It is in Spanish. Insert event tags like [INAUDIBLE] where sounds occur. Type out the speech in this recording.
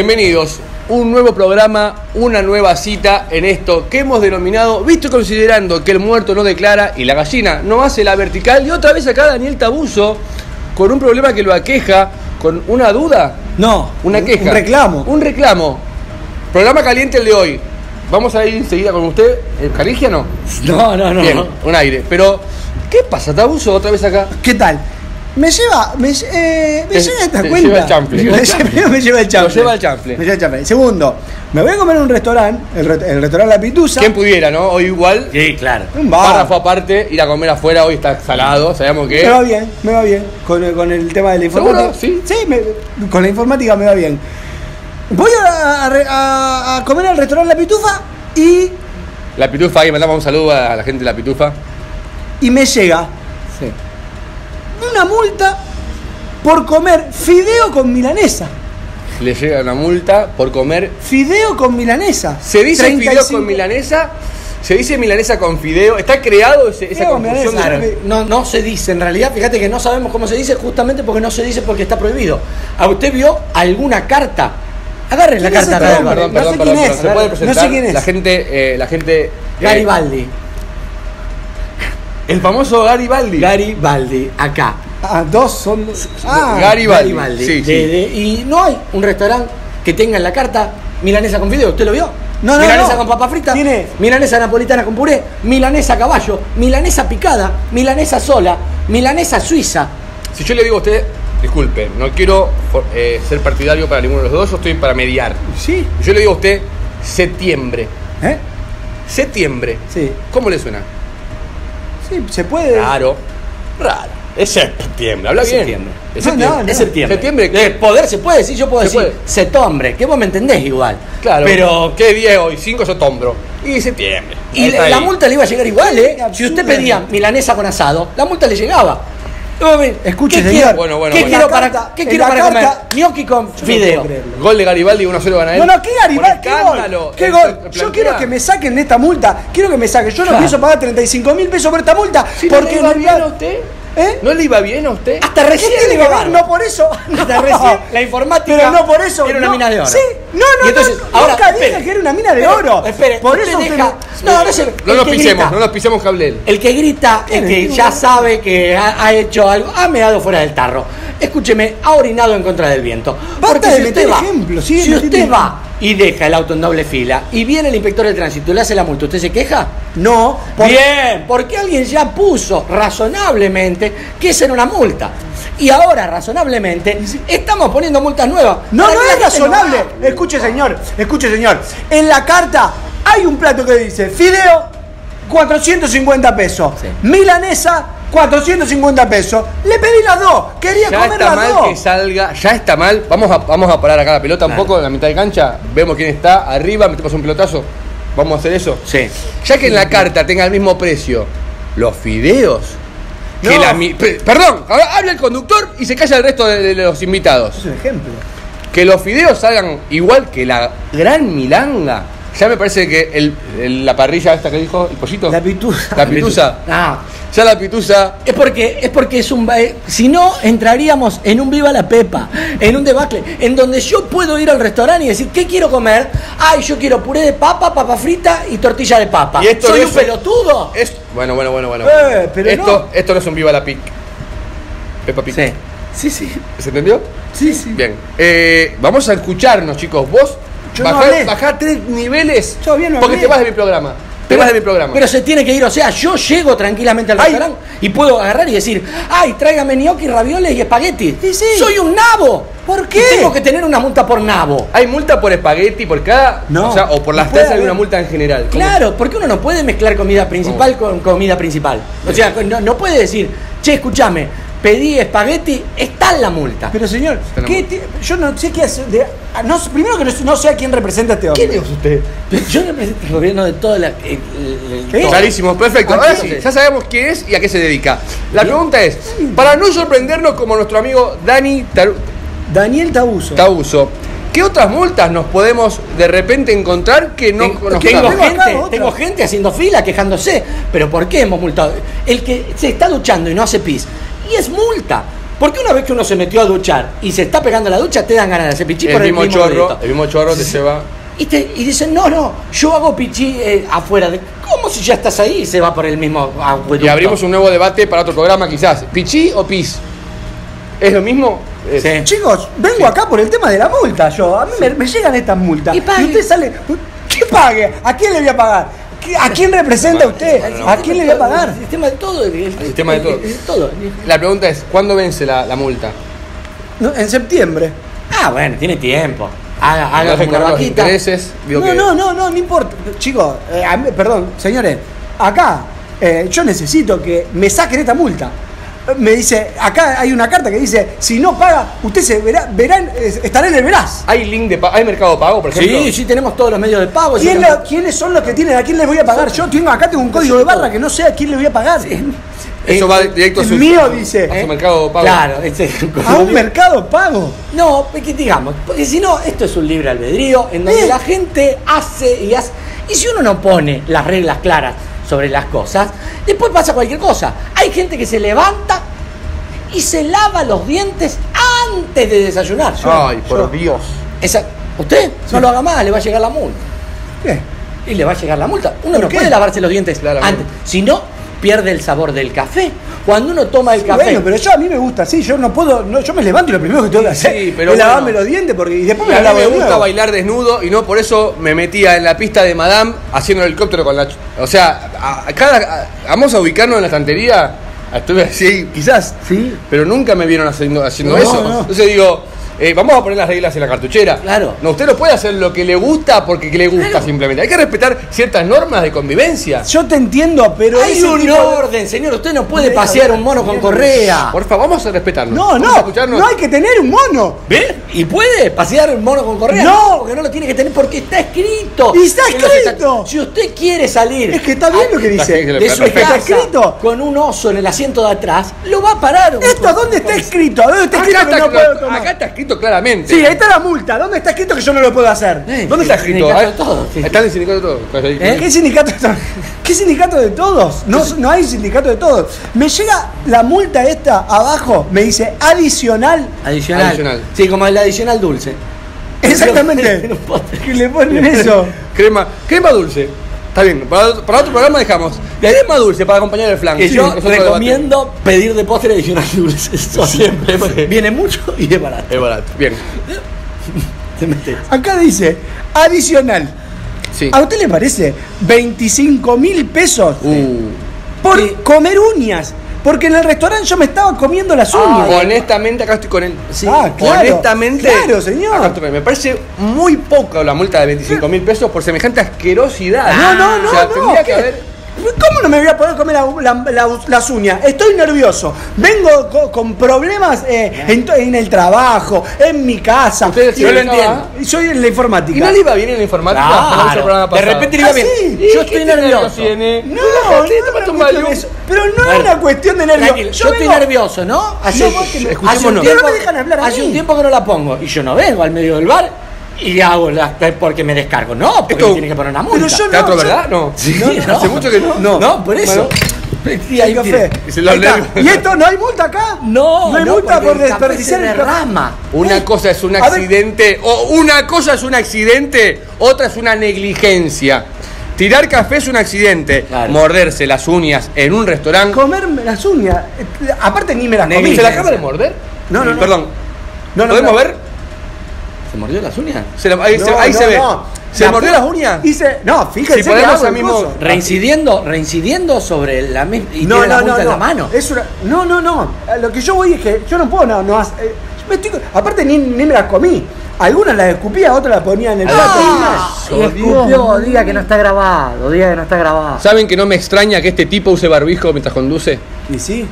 Bienvenidos. Un nuevo programa, una nueva cita en esto que hemos denominado, visto y considerando que el muerto no declara y la gallina no hace la vertical. Y otra vez acá Daniel Tabuso con un problema que lo aqueja, con una duda. No, Una un- queja. Un reclamo. Un reclamo. Programa caliente el de hoy. Vamos a ir enseguida con usted. ¿El Caligia no? No, no, no. Bien, un aire. Pero, ¿qué pasa, Tabuso, otra vez acá? ¿Qué tal? Me lleva, me, eh, me lleva esta te cuenta. [LAUGHS] [LAUGHS] lleva el chanfle. Me lleva- Primero me lleva el chanfle. lleva el chanfle. Me lleva el chanfle. Segundo, me voy a comer en un restaurante, el, re- el restaurante La Pitusa. ¿Quién pudiera, no? Hoy igual. Sí, claro. Un bar. Párrafo aparte, ir a comer afuera hoy está salado, sabemos que. Me va bien, me va bien. Con, el- con el tema de la ¿Seguro? informática. ¿Sí? Sí, me- con la informática me va bien. Voy a, a re- a- a comer al restaurante La Pitufa y, La pitufa, ahí mandamos un saludo a la gente de la pitufa. y me llega Sí. Una multa por comer fideo con milanesa. Le llega una multa por comer. Fideo con milanesa. ¿Se dice 35 fideo con milanesa? ¿Se dice milanesa con fideo? ¿Está creado ese- esa confusión? claro. No, no se dice, en realidad, fíjate que no sabemos cómo se dice justamente porque no se dice porque está prohibido. ¿A usted vio alguna carta? Agarre la ¿Quién es carta este. Perdón, No sé perdón, quién perdón. es. ¿Se puede No sé quién es. La gente, eh, la gente. eh, Garibaldi. el famoso Garibaldi. Garibaldi, acá. Ah, dos son. Ah, Garibaldi. Garibaldi. Sí, De- sí. de- y no hay un restaurante que tenga en la carta milanesa con fideo. ¿Usted lo vio? No, no, milanesa no. con papa frita, Tiene- milanesa napolitana con puré, milanesa a caballo, milanesa picada, milanesa sola, milanesa suiza. Si yo le digo a usted, disculpe, no quiero eh, ser partidario para ninguno de los dos, yo estoy para mediar. Sí. Yo le digo a usted, septiembre. ¿Eh? Septiembre. Sí. ¿Cómo le suena? Sí, se puede. Raro. Raro. Es septiembre. Habla Es bien. septiembre. Es No, septiembre. no, no. Es septiembre. Septiembre, poder se puede decir, yo puedo Se decir puede. septiembre, que vos me entendés igual. Claro. Pero ¿qué día es hoy? 5 de septiembre. Y septiembre. Y la ahí. multa le iba a llegar igual, ¿eh? Si usted pedía milanesa con asado, la multa le llegaba. Escuche, ¿Qué señor. quiero, Bueno, bueno, ¿qué bueno. quiero la para, ¿qué en quiero la para comer? carta- Gnocchi con no fideo. Gol de Garibaldi, 1-0 gana él. No, no, ¿qué Garibaldi? ¿Qué gol? ¿Qué gol? Yo quiero que me saquen de esta multa. Quiero que me saquen. Yo no Claro. pienso pagar 35 mil pesos por esta multa. Si no porque le iba en bien a usted. ¿Eh? ¿No le iba bien a usted? Hasta ¿Qué recién le iba ver? bárbaro. No por eso. Hasta recién la informática Pero no por eso. era una no. mina de oro. Sí, no, no, Y entonces, no. ahora, nunca dije espere. que era una mina de Espere, oro. espere, por eso deja- No, no, No el nos pisemos, grita- no nos pisemos cablel. El que grita es que ya sabe que ha, ha hecho algo, ha meado fuera del tarro. Escúcheme, ha orinado en contra del viento. Basta de meter usted va, ejemplos, sigue si usted va y deja el auto en doble fila y viene el inspector de tránsito y le hace la multa, ¿usted se queja? No, por- Bien, porque alguien ya puso razonablemente que esa era una multa. Y ahora, razonablemente, estamos poniendo multas nuevas. No, no es no razonable. Escuche, señor. Escuche, señor. En la carta hay un plato que dice fideo 450 pesos. Sí. Milanesa 450 pesos. Le pedí las dos. Quería Ya comer está las mal dos. que salga, ya está mal. Vamos a, vamos a parar acá la pelota un Claro. poco en la mitad de cancha. Vemos quién está arriba, metemos un pelotazo. Vamos a hacer eso. Sí. Ya que en la carta tenga el mismo precio los fideos. Que No. la mi- pe- perdón, ahora habla el conductor y se calla el resto de, de los invitados. Es un ejemplo. Que los fideos salgan igual que la gran milanga. Ya me parece que el, el- la parrilla esta que dijo, el pollito. La pitusa. La pitusa. Ah, Ya la pitusa. Es porque, es porque es un. eh, Si no, entraríamos en un viva la pepa, en un debacle, en donde yo puedo ir al restaurante y decir, ¿qué quiero comer? Ay, yo quiero puré de papa, papa frita y tortilla de papa. Y esto ¿Soy no un es- pelotudo? Es, bueno, bueno, bueno, bueno. Eh, pero esto, no. esto no es un viva la pic. Peppa Pig. Sí, sí, sí. ¿Se entendió? Sí, sí. Bien. Eh, vamos a escucharnos, chicos. Vos Yo no bajá, hablé. bajá tres niveles. No porque hablé. te vas de mi programa. Te vas de mi programa. Pero se tiene que ir, o sea, yo llego tranquilamente al Ay. restaurante y puedo agarrar y decir, ay, tráigame gnocchi, ravioles y espagueti. Y sí. Soy un nabo. ¿Por qué? Y tengo que tener una multa por nabo. ¿Hay multa por espagueti por cada? No. O, sea, o por las puede tres hay haber. una multa en general. ¿Cómo? Claro, porque uno no puede mezclar comida principal con comida principal. O sea, no, no puede decir, che, escúchame, pedí espagueti, está en la multa. Pero señor, Tenemos. ¿qué ti- yo no sé qué hacer. de- ah, no, primero que no, no sé a quién representa este hombre. ¿Quién es usted? Yo represento el gobierno de toda la. el- el- el- ¿Qué? todo. Clarísimo, perfecto. Ah, Ahora sí. sí, ya sabemos quién es y a qué se dedica. La pregunta es, para no sorprendernos como nuestro amigo Dani Taru- Daniel Tabuso. Tauso, ¿qué otras multas nos podemos de repente encontrar que no Tengo, conozcamos? tengo Tengo acá gente, otra. tengo gente haciendo fila, quejándose. Pero ¿por qué hemos multado? El que se está duchando y no hace pis. Y es multa. Porque una vez que uno se metió a duchar y se está pegando la ducha, te dan ganas de hacer pichí El por mismo, chorro, dedito. el mismo chorro te lleva. Y, te- y dicen, no, no, yo hago pichí eh, afuera. De, ¿Cómo si ya estás ahí y se va por el mismo acueducto? Y abrimos un nuevo debate para otro programa, quizás. ¿Pichí o pis? ¿Es lo mismo? Sí. Chicos, vengo Sí. acá por el tema de la multa. Yo, a mí me, me llegan estas multas. Y pague. usted sale. ¿Qué pague? ¿A quién le voy a pagar? ¿Qué- ¿A quién representa usted? ¿A quién le voy a pagar? El sistema de todo. El, el- sistema de todo. el- el- todo. La pregunta es, ¿cuándo vence la, la multa? No, en septiembre. Ah, bueno, tiene tiempo. Haga, haga No deje como una correr los vaquita. intereses. digo No, que- no, no, no, no importa. Chicos, eh, perdón, señores, acá eh, yo necesito que me saquen esta multa. Eh, Me dice, acá hay una carta que dice, si no paga, usted se verá, verán, eh, estará en el veraz. ¿Hay link de ¿Hay mercado pago, por ejemplo? Sí, sí, tenemos todos los medios de pago. ¿Quién la- ¿Quiénes son los que tienen? ¿A quién les voy a pagar? Yo tengo acá tengo un código de barra que no sé a quién le voy a pagar. Eso va directo a su, mío dice, a ¿eh? su mercado pago. Claro, este, A un mercado pago. No, porque digamos, porque si no, esto es un libre albedrío en donde Eh. la gente hace y hace. Y si uno no pone las reglas claras sobre las cosas, después pasa cualquier cosa. Gente que se levanta y se lava los dientes antes de desayunar. Yo- Ay, por yo- Dios. Esa- usted no lo haga más, le va a llegar la multa. ¿Qué? Y le va a llegar la multa. Uno ¿Por no qué? puede lavarse los dientes Claramente. antes. Si no, pierde el sabor del café. Cuando uno toma el café. Bueno, pero yo a mí me gusta así, yo no puedo, no, yo me levanto y lo primero que tengo que hacer Sí, pero es bueno. lavarme los dientes porque y después Y me a mí gusta nuevo. bailar desnudo y no por eso me metía en la pista de Madame haciendo el helicóptero con la... O sea, a, a cada, a- vamos a ubicarnos en la estantería. Estuve así, quizás, Sí. pero nunca me vieron haciendo, haciendo No, eso. no. Entonces digo, eh, vamos a poner las reglas en la cartuchera. Claro. No, usted no puede hacer lo que le gusta porque que le gusta simplemente. Hay que respetar ciertas normas de convivencia. Yo te entiendo, pero Hay un tipo orden, señor. Usted no puede pasear un mono con correa. Por favor, vamos a respetarnos. No, no, no hay que tener un mono. ¿Ve? ¿Y puede pasear un mono con correa? No. porque no lo tiene que tener porque está escrito. Y está escrito. Si usted quiere salir Es que está bien lo que dice. escrito, de su casa escrito. con un oso en el asiento de atrás, lo va a parar. un- ¿Esto dónde está escrito? ¿Dónde está escrito Acá que está, no escrito claramente. Sí, ahí está la multa. ¿Dónde está escrito que yo no lo puedo hacer? Eh, ¿Dónde está el escrito? sindicato de todos, sí. Está en el sindicato de todos. ¿Eh? ¿Qué sindicato, ¿Qué sindicato de todos? No, no hay sindicato de todos. Me llega la multa esta abajo, me dice adicional. Adicional. Adicional. Sí, como el adicional dulce. Exactamente. [LAUGHS] que le ponen eso. Crema, crema dulce. Está bien, para, para otro programa dejamos. Crema dulce para acompañar el flan. Que Sí, yo recomiendo pedir de postre adicional dulce. Eso siempre. porque Viene mucho y es barato. Es barato. Bien. [LAUGHS] Te metes. Acá dice adicional. Sí. ¿A usted le parece 25 mil pesos Uh. por Sí. comer uñas? Porque en el restaurante yo me estaba comiendo las uñas. Honestamente, acá estoy con él. Sí. Ah, claro. Honestamente, Claro, señor. acá estoy me parece muy poco la multa de 25 mil pesos por semejante asquerosidad. No, no, no, O sea, no. tendría que haber. ¿Cómo no me voy a poder comer la- la- la- las uñas? Estoy nervioso. Vengo co- con problemas eh, en, el trabajo, en mi casa. Yo lo yo entiendo. Soy en la informática. ¿Y no le iba bien en la informática? Claro. De repente le iba ¿Ah, bien. sí? Yo ¿Qué estoy nervios nervioso. tiene? No, no, no es. Pero no es una cuestión de nervios. Yo, estoy nervioso, ¿no? Hace, No, hace un escuchémonos. tiempo, No me dejan hablar a hace mí. un tiempo que no la pongo. Y yo no vengo al medio del bar y hago la, porque me descargo. No, porque Esto- me tiene que poner una multa. Pero yo no, ¿Teatro, yo- verdad? No. Sí, no, [LAUGHS] Hace mucho que no. No. No, por eso. Sí, Hay ahí café. Y. ¿Y esto no hay multa acá? No, no hay multa por desperdiciar el derrama. Una cosa es un accidente, o una cosa es un accidente, otra es una negligencia. Tirar café es un accidente. Claro. Morderse las uñas en un restaurante. Comerme las uñas. Eh, Aparte ni me las comí. ¿Se la acaba de morder? No, no, no. Perdón. No, no, ¿Podemos no. ver? ¿Se mordió las uñas? Se la- ahí se, ahí no, se ve. no. ¿Se La mordió las uñas? Hice, no, fíjense Si podemos mismo-. Reincidiendo, reincidiendo sobre la misma. Y No, tiene la no, no, la mano. Es una- no, no, no. Lo que yo voy es que yo no puedo, no, no eh, me estoy- aparte ni, ni me las comí. Algunas las escupía, otras las ponía en el plato. Ah, y escupió, diga que no está grabado, diga que no está grabado. ¿Saben que no me extraña que este tipo use barbijo mientras conduce? Y sí.